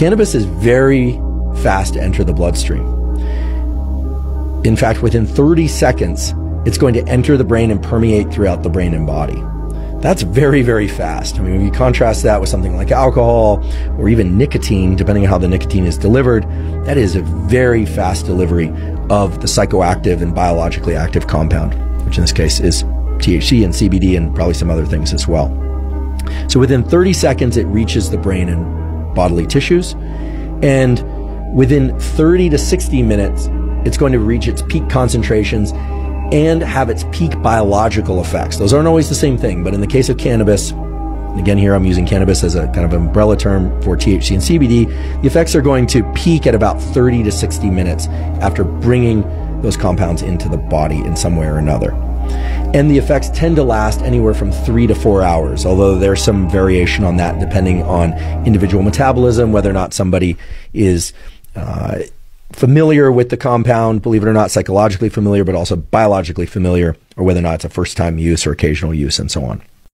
Cannabis is very fast to enter the bloodstream. In fact, within 30 seconds, it's going to enter the brain and permeate throughout the brain and body. That's very, very fast. I mean, when you contrast that with something like alcohol or even nicotine, depending on how the nicotine is delivered, that is a very fast delivery of the psychoactive and biologically active compound, which in this case is THC and CBD and probably some other things as well. So within 30 seconds, it reaches the brain and bodily tissues. And within 30 to 60 minutes, it's going to reach its peak concentrations and have its peak biological effects. Those aren't always the same thing, but in the case of cannabis, again here I'm using cannabis as a kind of umbrella term for THC and CBD, the effects are going to peak at about 30 to 60 minutes after bringing those compounds into the body in some way or another. And the effects tend to last anywhere from three to four hours, although there's some variation on that depending on individual metabolism, whether or not somebody is uh, familiar with the compound, believe it or not, psychologically familiar, but also biologically familiar, or whether or not it's a first time use or occasional use, and so on.